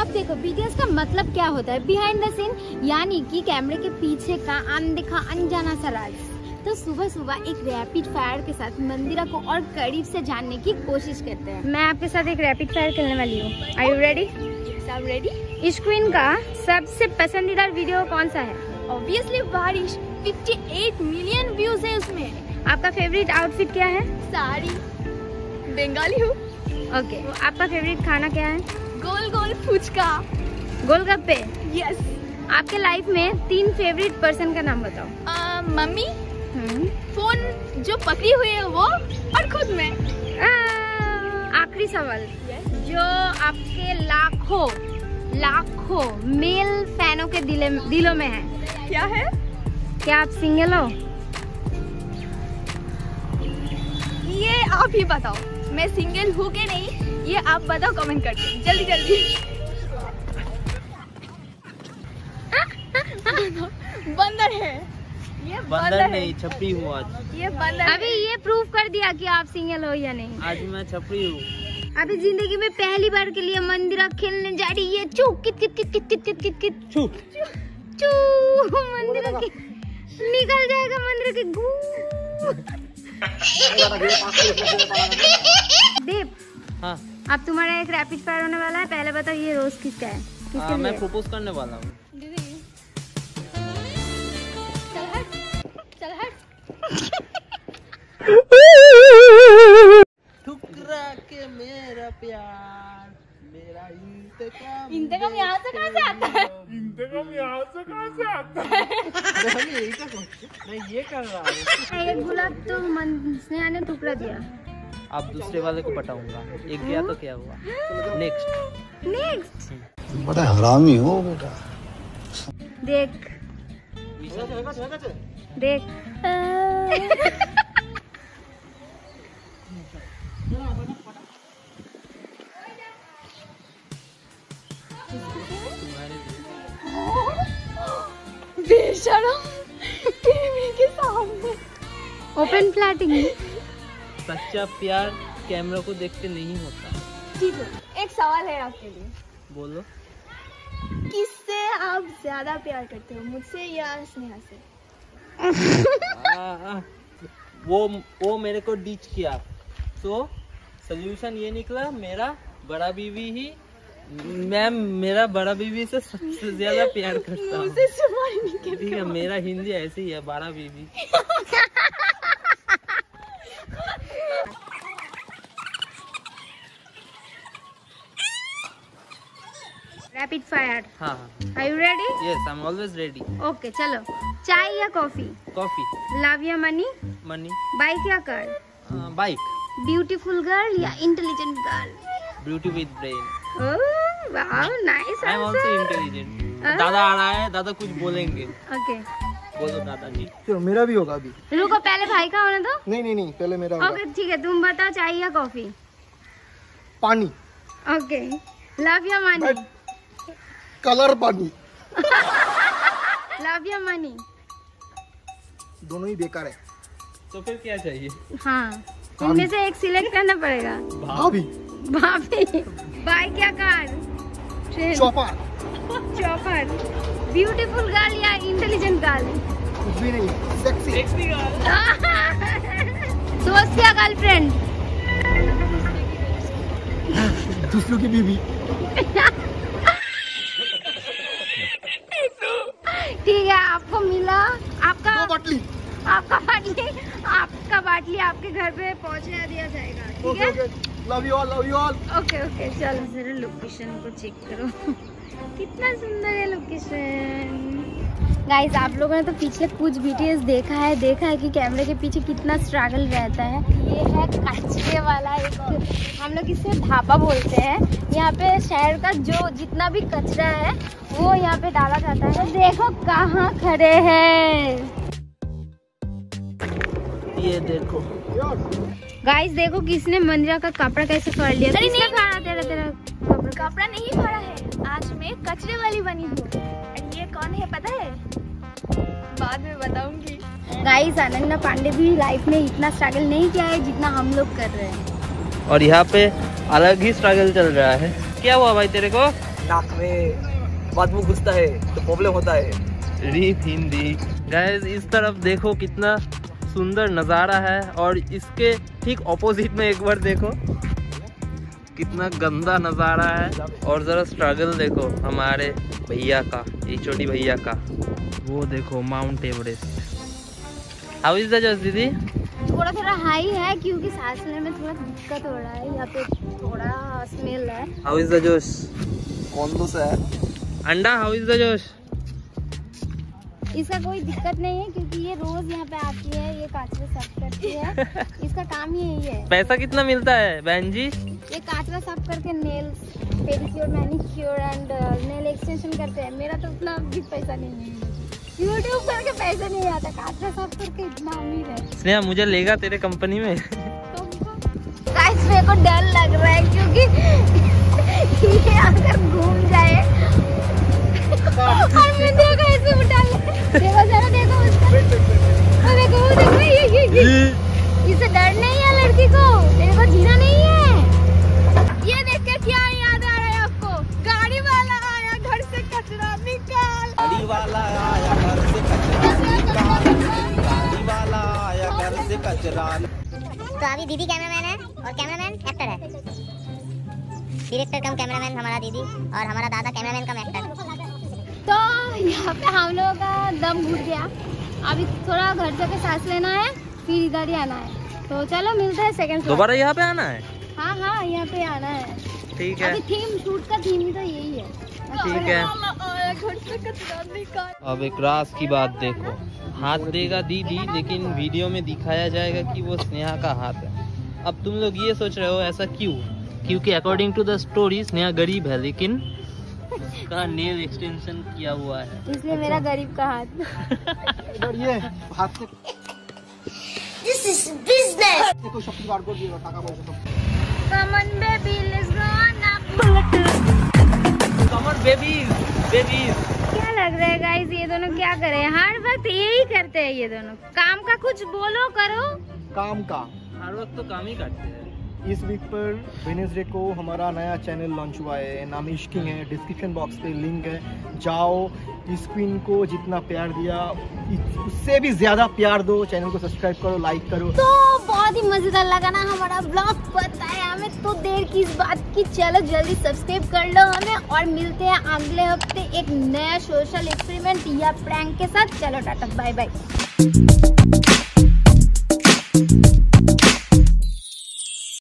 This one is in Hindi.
अब देखो बीटीएस का मतलब क्या होता है? बिहाइंड द सीन यानी कि कैमरे के पीछे का अनदेखा अनजाना सा राज। तो सुबह सुबह एक रैपिड फायर के साथ मंदिरा को और करीब से जानने की कोशिश करते हैं। मैं आपके साथ एक रैपिड फायर खेलने वाली हूँ। आई यू रेडी सब रेडी स्क्रीन का सबसे पसंदीदा वीडियो कौन सा है? ऑब्वियसली बारिश। 58 मिलियन व्यूज़ है उसमें। आपका फेवरेट आउटफिट क्या है? साड़ी। बंगाली हूँ। Okay okay. आपका फेवरेट खाना क्या है? गोल गोल फुचका गोलगप्पे? यस आपके लाइफ में तीन फेवरेट पर्सन का नाम बताओ। मम्मी। हम्म। फ़ोन जो पकड़ी हुई है वो और खुद में। आखिरी सवाल। Yes. जो आपके लाखों लाखों मेल फैनों के दिले, दिलों में है। क्या है? क्या आप सिंगल हो? ये आप ही बताओ। मैं सिंगल हूँ कि नहीं ये आप बताओ कमेंट करके। जल्दी जल्दी। बंदर है। ये बंदर। नहीं छपरी हूँ आज। ये बंदर अभी ये प्रूफ कर दिया कि आप सिंगल हो या नहीं। आज मैं छपरी हूँ। अभी ज़िंदगी में पहली बार के लिए मंदिरा खेलने जा रही है। चू कित कित कित कित कित कित कित। कित छू चू मंदिरा की निकल जाएगा मंदिर के गू। दीप हाँ। अब तुम्हारा एक रैपिड फायर होने वाला है। पहले बताओ ये रोज किसका है? किसके हाँ, मैं प्रपोज करने वाला हूँ। ठुकरा के मेरा प्यार मेरा इंतकाम इंतकाम यहाँ से कहाँ से आता है? अरे हम यही तो मैं ये कर रहा हूँ। एक गुलाब तो मन स्नेहा ने टुकड़ा दिया। अब दूसरे वाले को पटाऊँगा। एक गया तो क्या हुआ? नेक्स्ट नेक्स्ट बड़ा हरामी हो बेटा। देख। देख। बेशरम टीवी के सामने। ओपन फ्लैटिंग सच्चा प्यार कैमरा को देख के नहीं होता। ठीक है एक सवाल है आपके लिए। बोलो। किससे आप ज़्यादा प्यार करते हो मुझसे या स्नेहा से? आ, वो वो मेरे को डीच किया। तो सोल्यूशन ये निकला मेरा बड़ा बीवी ही मैम मेरा बड़ा बीवी से सबसे ज़्यादा प्यार करता हूँ। ठीक है मेरा हिंदी ऐसी ही है बड़ा बीवी। रैपिड फायर हाँ हाँ are you ready yes I am always ready okay चलो। चाय या कॉफ़ी कॉफ़ी लव या मनी मनी बाइक या कार बाइक ब्यूटीफुल गर्ल या intelligent girl beauty with brain oh wow nice I am also intelligent दादा आ रहा है दादा कुछ बोलेंगे। ओके बोलो दादाजी। चलो मेरा भी होगा अभी। रुको पहले भाई का होने दो। नहीं नहीं नहीं पहले मेरा होगा। ओके ठीक है तुम बताओ चाय या कॉफ़ी पानी। ओके लव या मनी कलर पानी लव या मनी दोनों ही बेकार है। तो फिर क्या चाहिए? हाँ इनमें से एक सिलेक्ट करना पड़ेगा। भाभी। भाभी। बाइक या car train chopper chopper beautiful girl या इंटेलिजेंट गर्ल कुछ भी नहीं सेक्सी सेक्सी गर्ल दोस्त या गर्लफ्रेंड दूसरों की बीवी। ठीक है आपको मिला। आपका बाटली। आपका बाटली आपका बाटली आपके घर पे पहुँचा दिया जाएगा ठीक ओके है? Okay love you all love you all okay okay चलो जरा लोकेशन को चेक करो। कितना सुंदर है लोकेशन गाइस आप लोगों ने तो पिछले कुछ वीडियोस देखा है देखा है कि कैमरे के पीछे कितना स्ट्रगल रहता है। ये है कचरे वाला एक हम लोग इसे ढाबा बोलते हैं। यहाँ पे शहर का जो जितना भी कचरा है वो यहाँ पे डाला जाता है। देखो कहाँ खड़े हैं। ये देखो। गाइस देखो किसने मंदिरा का कपड़ा कैसे फाड़ लिया। तेरा तेरा कपड़ा? कपड़ा नहीं भरा है। आज मैं कचरे वाली बनी हूँ। बाद में बताऊँगी। गाइस अनन्या पांडे भी लाइफ में इतना स्ट्रगल नहीं किया है जितना हम लोग कर रहे हैं। और यहाँ पे अलग ही स्ट्रगल चल रहा है। क्या हुआ भाई तेरे को? नाक में बदबू घुसता है तो प्रॉब्लम होता है। रीप हिंदी। गैस इस तरफ़ देखो कितना सुंदर नज़ारा है और इसके ठीक ऑपोजिट में एक बार देखो। कितना गंदा नज़ारा है और ज़रा स्ट्रगल देखो हमारे भैया का ये छोटी भैया का। वो देखो Mount Everest how is the just दीदी? थोड़ा थोड़ा हाई है क्योंकि सांस लेने में थोड़ा दिक्कत हो रहा है यहाँ पे थोड़ा स्मेल है। हाउ इज़ द जोश कौन दो सा है? अंडा हाउ इज़ द जोश इसका कोई दिक्कत नहीं है क्योंकि ये रोज यहाँ पे आती है ये काचरा साफ़ करती है। इसका काम ही यही है। पैसा कितना मिलता है बहन जी? ये काचरा साफ़ करके nails pedicure manicure and nail extension करते हैं। मेरा तो उतना भी पैसा नहीं है। यूट्यूब करके पैसे नहीं आते साफ़ करके इतना अमीर है। स्नेहा मुझे लेगा तेरे कंपनी में। गाइस मेरे को डर लग रहा है डायरेक्टर कम कैमरामैन हमारा दीदी और हमारा दादा कैमरामैन कम एक्टर तो यहाँ पे हम लोगों का दम घुट गया। अभी थोड़ा घर जाके सांस लेना है फिर इधर ही आना है। तो चलो मिलते हैं सेकंड दोबारा यहाँ पे आना है? हाँ हाँ यहाँ पे आना है। ठीक है। अभी थीम शूट का थीम ही तो यही है। ठीक है। अब एक रास की बात देखो। हाथ देगा दीदी लेकिन वीडियो में दिखाया जाएगा कि वो स्नेहा का हाथ है। अब तुम लोग ये सोच रहे हो ऐसा क्यों? क्योंकि अकॉर्डिंग टू द स्टोरीज नया गरीब है लेकिन उसका नेल एक्सटेंशन किया हुआ है। इसलिए अच्छा। मेरा गरीब का हाथ। इधर ये हाथ से। दिस इज़ बिज़नेस देखो शक्ति कार्ड को दिया टाका बोल पैसा come on baby let's go on a bullet come on baby baby क्या लग रहा है गाइस ये दोनों क्या कर? रहे हैं हर वक्त यही करते हैं ये दोनों। काम का कुछ बोलो करो। काम का। हर वक्त तो काम ही करते हैं। इस वीक पर वेनेसडे को हमारा नया चैनल लॉन्च हुआ है। नाम इश्किंग है डिस्क्रिप्शन बॉक्स पे लिंक है। जाओ इस क्वीन को जितना प्यार दिया उससे भी ज़्यादा प्यार दो। चैनल को सब्सक्राइब करो लाइक करो। तो बहुत ही मज़ेदार लगा ना हमारा ब्लॉग पता है हमें तो देर की इस बात की। चलो जल्दी सब्सक्राइब कर लो हमें और मिलते हैं अगले हफ़्ते एक नया सोशल एक्सपेरिमेंट या प्रैंक के साथ। चलो टाटा बाय बाय